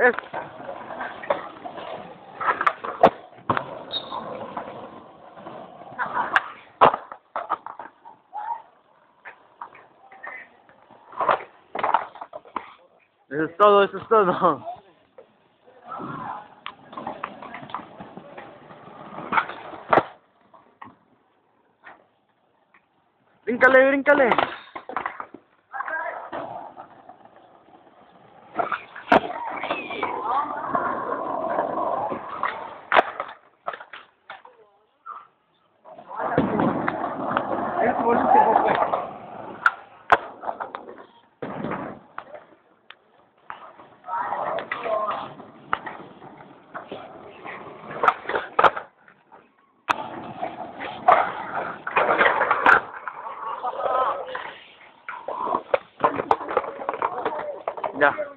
Eso es todo, eso es todo. Bríncale, bríncale. Это больше всего Yeah.